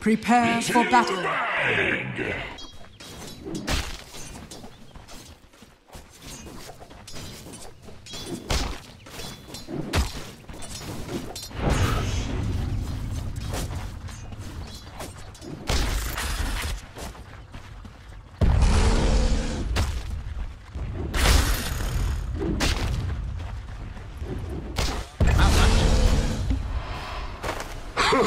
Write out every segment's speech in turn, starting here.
Prepare for battle. This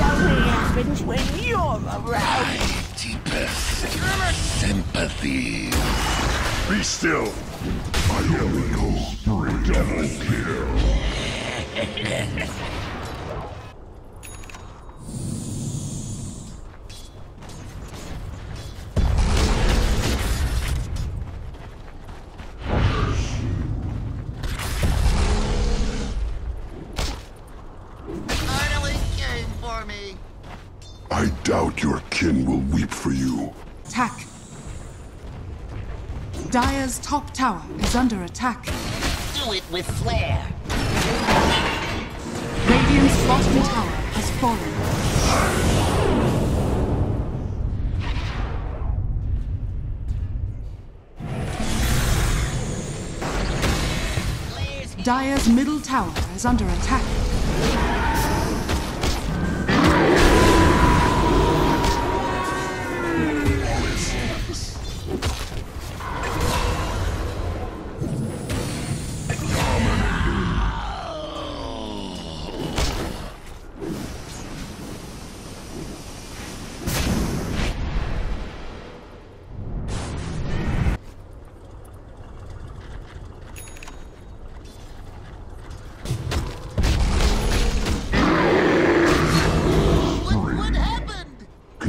only happens when you're around. My Deepest sympathy. Be still. I only go kill. Doubt your kin will weep for you. Attack. Dire's top tower is under attack. Do it with flair. Radiant's bottom tower has fallen. Flair's Dire's middle tower is under attack.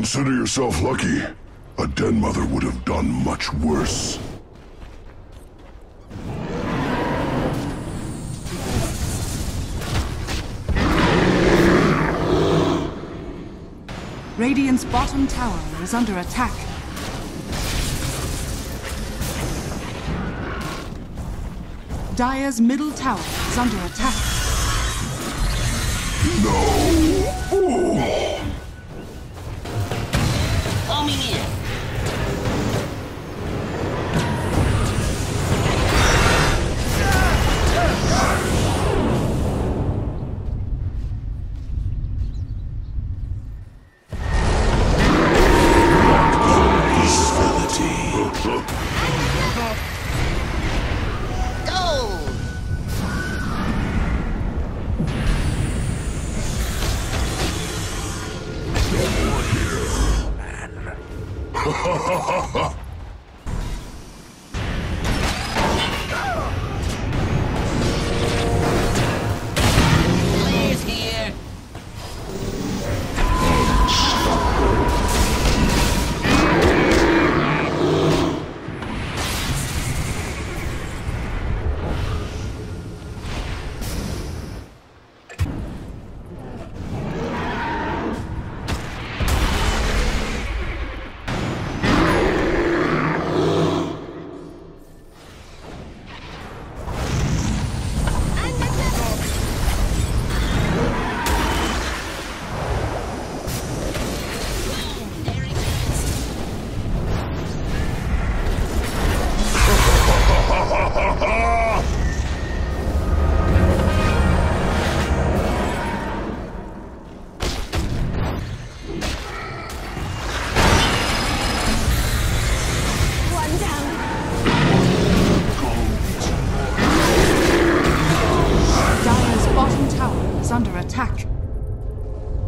Consider yourself lucky. A den mother would have done much worse. Radiant's bottom tower is under attack. Dire's middle tower is under attack. homing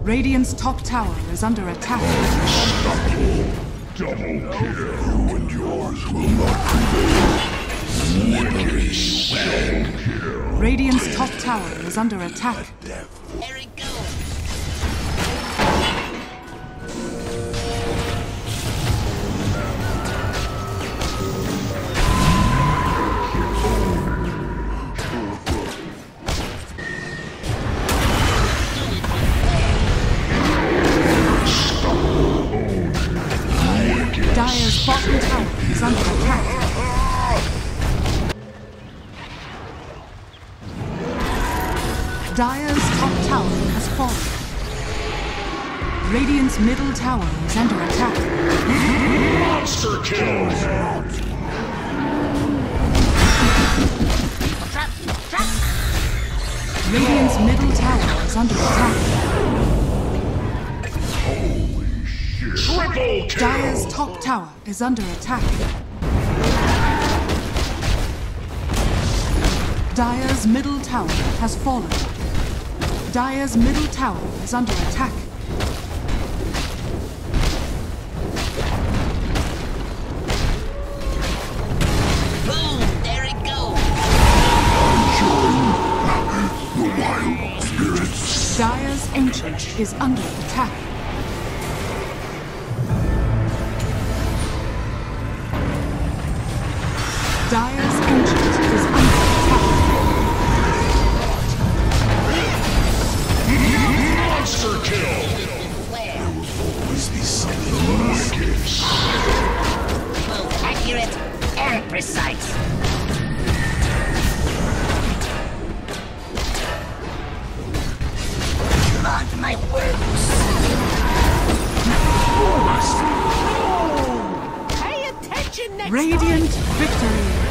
Radiant's top tower is under attack. Double kill. You and yours will not prevail. Double kill. Radiant's top tower is under attack. Dire's top tower has fallen. Radiant's middle tower is under attack. Monster kill! Trap! Trap! Radiant's middle tower is under attack. Triple kill! Dire's top tower is under attack. Dire's middle tower has fallen. Dire's middle tower is under attack. Boom! There it goes! The wild spirits. Dire's ancient is under attack. Dire's ancient is under attack. Monster kill! Flare! Always be something wicked. Both accurate and precise! Mark my words! Pay attention next Radiant victory.